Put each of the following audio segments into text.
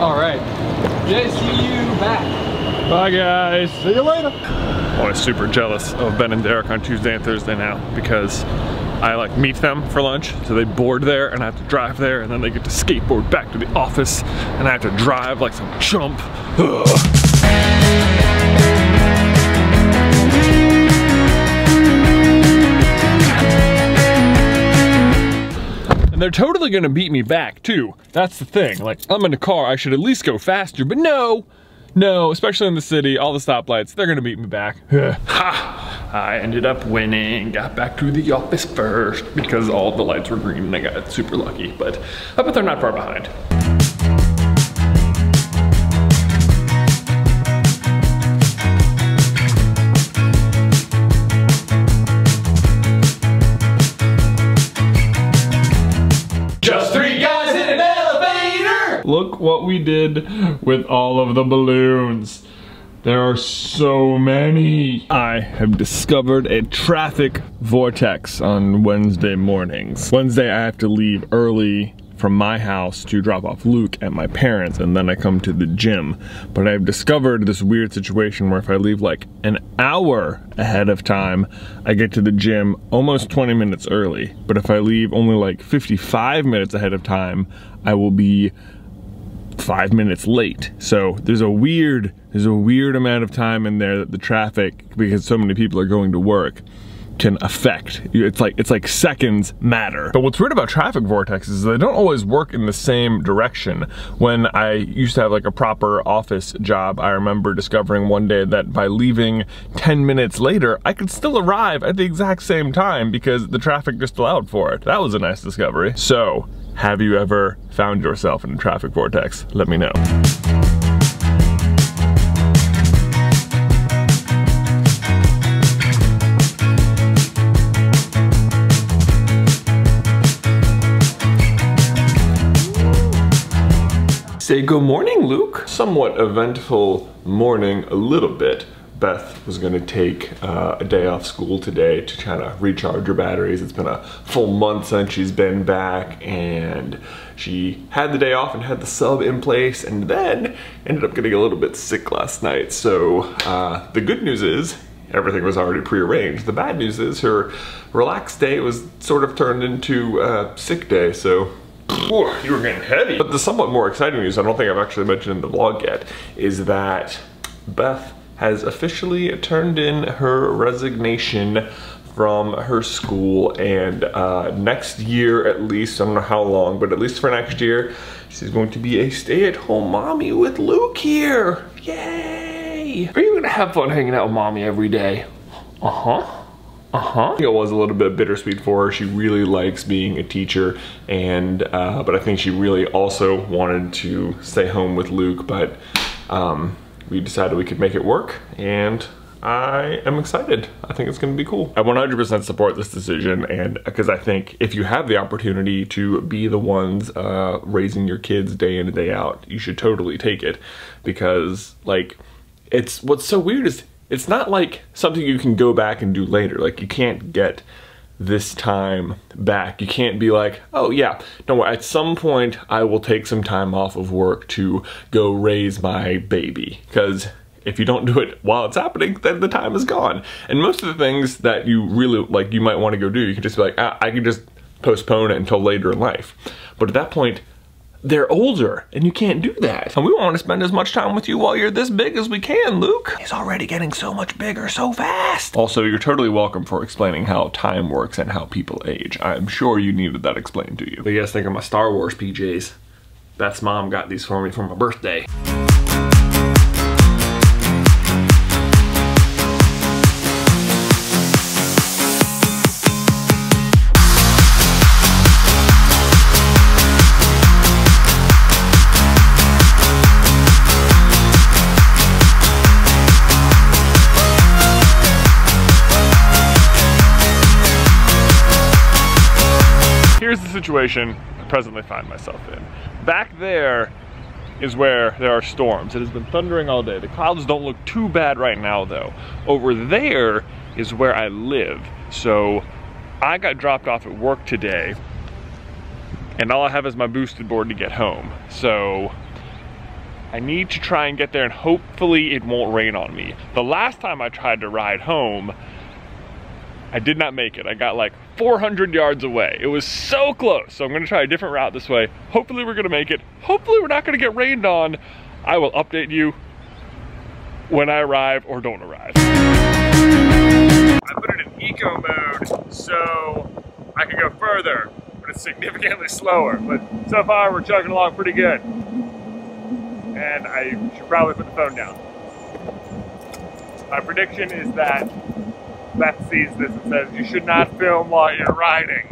All right. JCU back. Bye guys. See you later. Oh, Always super jealous of Ben and Derek on Tuesday and Thursday now because I like meet them for lunch, so they board there and I have to drive there and then they get to skateboard back to the office and I have to drive like some chump. Ugh. They're totally gonna beat me back too. That's the thing. Like, I'm in a car, I should at least go faster, but no, no, especially in the city, all the stoplights, they're gonna beat me back. ha! I ended up winning, got back to the office first because all the lights were green and I got super lucky, but uh, I bet they're not far behind. Look what we did with all of the balloons. There are so many. I have discovered a traffic vortex on Wednesday mornings. Wednesday I have to leave early from my house to drop off Luke at my parents and then I come to the gym. But I've discovered this weird situation where if I leave like an hour ahead of time, I get to the gym almost 20 minutes early. But if I leave only like 55 minutes ahead of time, I will be five minutes late. So there's a weird, there's a weird amount of time in there that the traffic, because so many people are going to work, can affect. It's like it's like seconds matter. But what's weird about traffic vortexes is they don't always work in the same direction. When I used to have like a proper office job, I remember discovering one day that by leaving 10 minutes later, I could still arrive at the exact same time because the traffic just allowed for it. That was a nice discovery. So, have you ever found yourself in a traffic vortex? Let me know. Say good morning, Luke. Somewhat eventful morning, a little bit. Beth was gonna take uh, a day off school today to kind of recharge her batteries. It's been a full month since she's been back and she had the day off and had the sub in place and then ended up getting a little bit sick last night. So uh, the good news is everything was already prearranged. The bad news is her relaxed day was sort of turned into a sick day. So you were getting heavy. But the somewhat more exciting news, I don't think I've actually mentioned in the vlog yet, is that Beth has officially turned in her resignation from her school and uh, next year at least, I don't know how long, but at least for next year, she's going to be a stay-at-home mommy with Luke here. Yay! Are you gonna have fun hanging out with mommy every day? Uh-huh. Uh-huh. It was a little bit bittersweet for her. She really likes being a teacher and uh, but I think she really also wanted to stay home with Luke, but um, we decided we could make it work and I am excited. I think it's gonna be cool. I 100% support this decision and because I think if you have the opportunity to be the ones uh, raising your kids day in and day out, you should totally take it because like it's what's so weird is it's not like something you can go back and do later. Like you can't get this time back. You can't be like, oh yeah, no, at some point I will take some time off of work to go raise my baby. Because if you don't do it while it's happening, then the time is gone. And most of the things that you really, like you might want to go do, you can just be like, ah, I can just postpone it until later in life. But at that point, they're older and you can't do that. And we want to spend as much time with you while you're this big as we can, Luke. He's already getting so much bigger so fast. Also, you're totally welcome for explaining how time works and how people age. I'm sure you needed that explained to you. What do you guys think of my Star Wars PJs? Beth's mom got these for me for my birthday. Here's the situation I presently find myself in. Back there is where there are storms. It has been thundering all day. The clouds don't look too bad right now though. Over there is where I live. So I got dropped off at work today and all I have is my boosted board to get home. So I need to try and get there and hopefully it won't rain on me. The last time I tried to ride home, I did not make it. I got like 400 yards away. It was so close. So I'm gonna try a different route this way. Hopefully we're gonna make it. Hopefully we're not gonna get rained on. I will update you when I arrive or don't arrive. I put it in eco mode so I can go further, but it's significantly slower. But so far we're chugging along pretty good. And I should probably put the phone down. My prediction is that Beth sees this and says, you should not film while you're riding.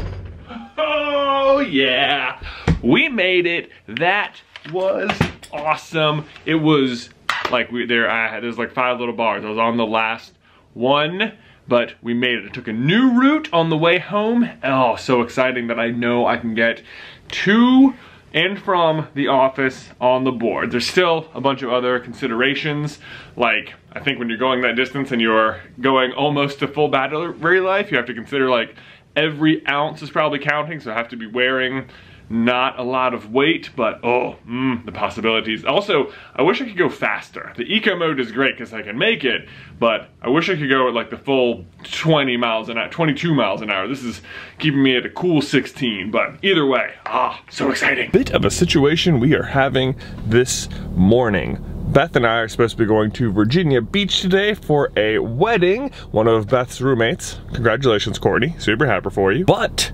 Oh yeah, we made it. That was awesome. It was like we there, I had, there's like five little bars. I was on the last one, but we made it. I took a new route on the way home. Oh, so exciting that I know I can get to and from the office on the board. There's still a bunch of other considerations, like I think when you're going that distance and you're going almost to full battery life, you have to consider like every ounce is probably counting, so I have to be wearing not a lot of weight, but oh, mm, the possibilities. Also, I wish I could go faster. The eco mode is great because I can make it, but I wish I could go at like the full 20 miles an hour, 22 miles an hour. This is keeping me at a cool 16, but either way, ah, so exciting. Bit of a situation we are having this morning. Beth and I are supposed to be going to Virginia Beach today for a wedding. One of Beth's roommates. Congratulations, Courtney. Super happy for you. But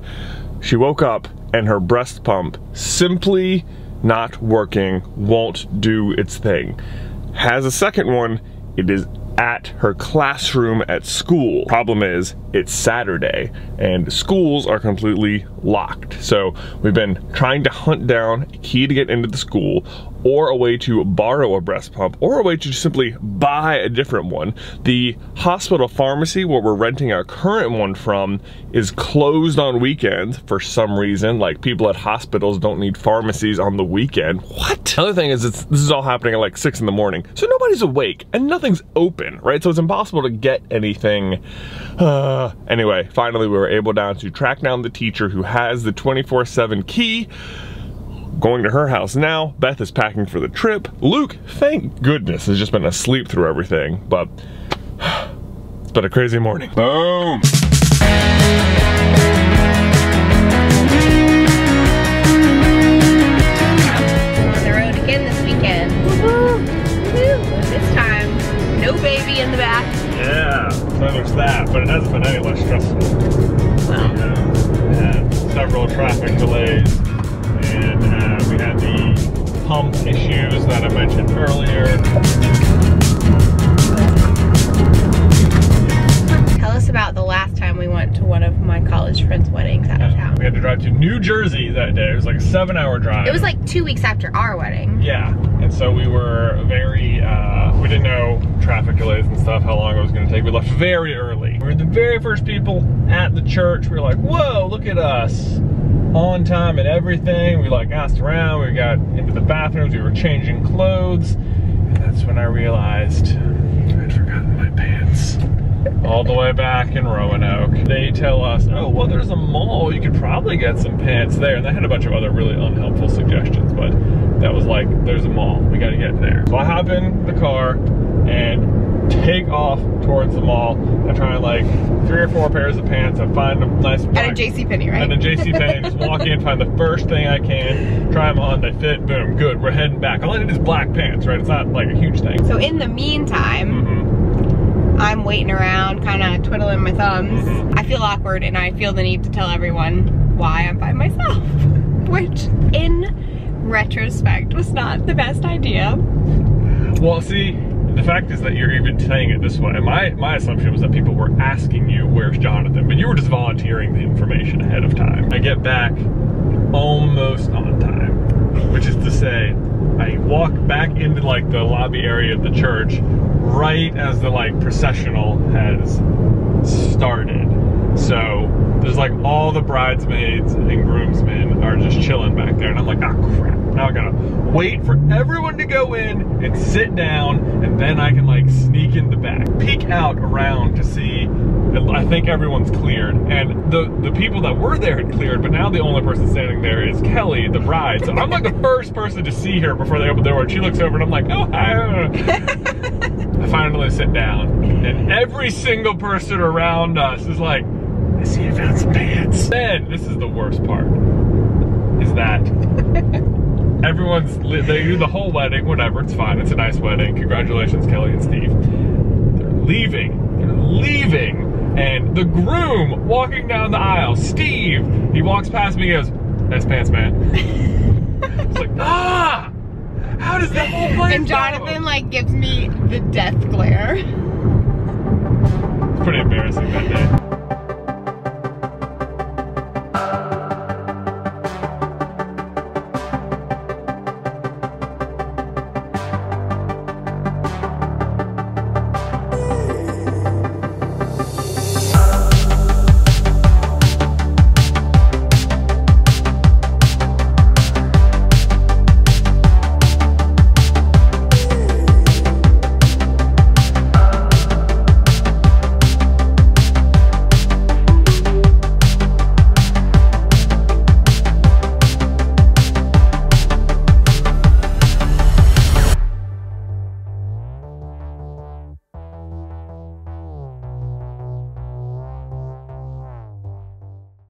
she woke up and her breast pump simply not working, won't do its thing. Has a second one, it is at her classroom at school. Problem is, it's Saturday and schools are completely locked. So we've been trying to hunt down a key to get into the school or a way to borrow a breast pump or a way to simply buy a different one. The hospital pharmacy where we're renting our current one from is closed on weekends for some reason. Like people at hospitals don't need pharmacies on the weekend. What? Another thing is this is all happening at like six in the morning. So nobody's awake and nothing's open, right? So it's impossible to get anything. Uh, anyway, finally we were able down to track down the teacher who has the 24 seven key going to her house now. Beth is packing for the trip. Luke, thank goodness, has just been asleep through everything, but it's been a crazy morning. Boom! On the road again this weekend. This time, no baby in the back. Yeah, so there's that, but it hasn't been any less stressful. Well, We had several traffic delays, and uh, we had the pump issues that I mentioned earlier. tell us about the last time we went to one of my college friends' weddings out of town. We had to drive to New Jersey that day. It was like a seven hour drive. It was like two weeks after our wedding. Yeah, and so we were very, uh, we didn't know traffic delays and stuff, how long it was gonna take. We left very early. We were the very first people at the church. We were like, whoa, look at us. On time and everything. We like asked around, we got into the bathrooms, we were changing clothes. And that's when I realized I'd forgotten my pants. All the way back in Roanoke. They tell us, oh, well, there's a mall. You could probably get some pants there. And they had a bunch of other really unhelpful suggestions, but that was like, there's a mall. We got to get there. So I hop in the car and take off towards the mall. I try like three or four pairs of pants. and find a nice At black- a JC Penney, right? at a JC Penney, just walk in, find the first thing I can, try them on, they fit, boom, good. We're heading back. All I need is black pants, right? It's not like a huge thing. so in the meantime, Mhm. I'm waiting around, kind of twiddling my thumbs. Mhm. I feel awkward and I feel the need to tell everyone why I'm by myself, which in retrospect was not the best idea. Well, see, the fact is that you're even saying it this way. My my assumption was that people were asking you, "Where's Jonathan?" But you were just volunteering the information ahead of time. I get back almost on time, which is to say, I walk back into like the lobby area of the church right as the like processional has started. So there's like all the bridesmaids and groomsmen are just chilling back there. And I'm like, oh crap. Now I gotta wait for everyone to go in and sit down, and then I can like sneak in the back. Peek out around to see I think everyone's cleared. And the, the people that were there had cleared, but now the only person standing there is Kelly, the bride. So I'm like the first person to see her before they open the door. And she looks over and I'm like, oh, hi. I finally sit down, and every single person around us is like, I see you found some pants. Then, this is the worst part, is that everyone's, they do the whole wedding, whatever, it's fine, it's a nice wedding. Congratulations, Kelly and Steve. They're leaving, they're leaving, and the groom walking down the aisle, Steve, he walks past me, he goes, nice pants, man. it's like, ah! How does that whole place And Jonathan go? like gives me the death glare. It's pretty embarrassing that day.